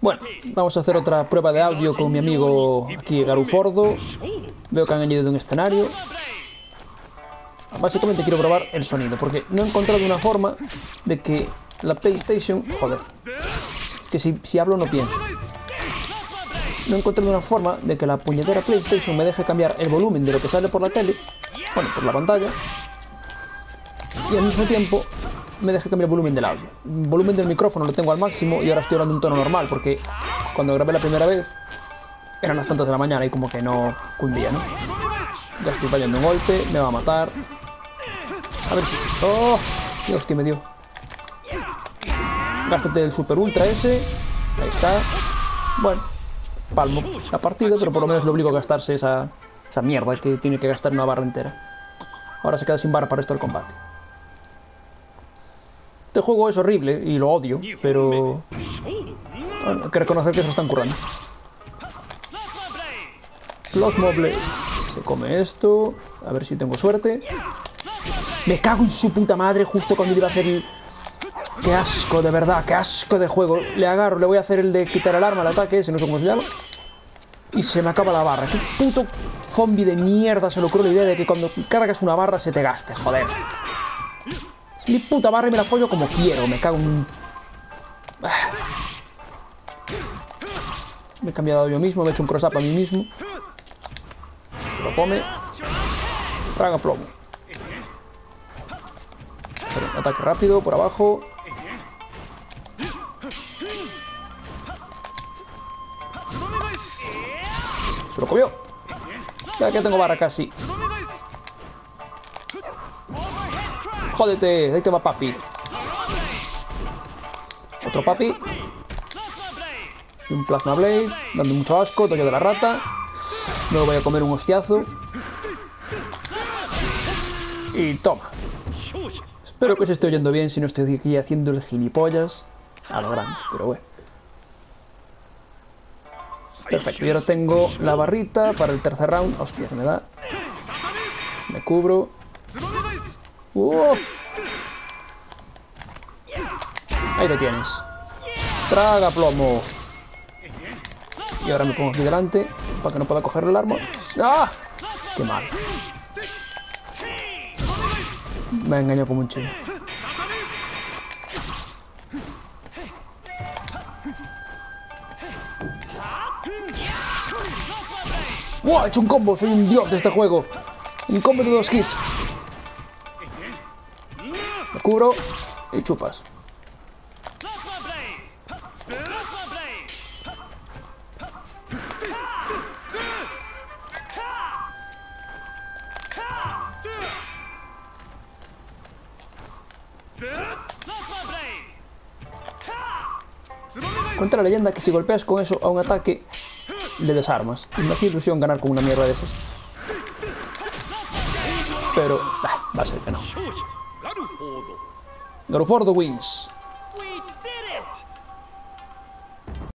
Bueno, vamos a hacer otra prueba de audio con mi amigo aquí Garufordo. Veo que han añadido un escenario. Básicamente quiero probar el sonido, porque no he encontrado una forma de que la PlayStation... Joder. Que si, si hablo no pienso. No he encontrado una forma de que la puñetera PlayStation me deje cambiar el volumen de lo que sale por la tele, bueno, por la pantalla, y al mismo tiempo me deje cambiar el volumen del audio. Volumen del micrófono lo tengo al máximo y ahora estoy hablando en tono normal, porque cuando grabé la primera vez eran las tantas de la mañana y como que no cundía, ¿no? Ya estoy fallando un golpe, me va a matar. A ver si... ¡Oh! Dios, que me dio. Gástate el super ultra ese. Ahí está. Bueno, palmo la partida, pero por lo menos le obligo a gastarse esa, esa mierda que tiene que gastar una barra entera. Ahora se queda sin barra para esto el combate. Este juego es horrible y lo odio, pero... Bueno, hay que reconocer que se lo están currando. Plasma Blade. Se come esto. A ver si tengo suerte. Me cago en su puta madre justo cuando iba a hacer el... Qué asco, de verdad, qué asco de juego. Le agarro, le voy a hacer el de quitar el arma al ataque, ese no sé cómo se llama. Y se me acaba la barra. Qué puto zombie de mierda se le ocurre la idea de que cuando cargas una barra se te gaste, joder. Mi puta barra y me la apoyo como quiero, me cago en... Me he cambiado yo mismo, me he hecho un cross-up a mí mismo. Se lo come. Traga plomo. Ataque rápido por abajo. Se lo comió. Ya que tengo barra casi. Jódete, ahí te va papi. Otro papi. Un Plasma Blade, dando mucho asco, toque de la rata. Me voy a comer un hostiazo. Y toma. Espero que se esté oyendo bien si no estoy aquí haciendo el gilipollas. A lo grande, pero bueno. Perfecto, y ahora tengo la barrita para el tercer round. Hostia, que me da. Me cubro. Ahí lo tienes. Traga plomo. Y ahora me pongo aquí delante para que no pueda coger el arma. ¡Ah! ¡Qué mal! Me ha engañado como un chino. ¡Wow! He hecho un combo, soy un dios de este juego. Un combo de dos hits. Me cubro y chupas. Cuenta la leyenda que si golpeas con eso a un ataque, le desarmas. Y me hace ilusión ganar con una mierda de esas. Pero, bah, va a ser que no. Garufordo wins.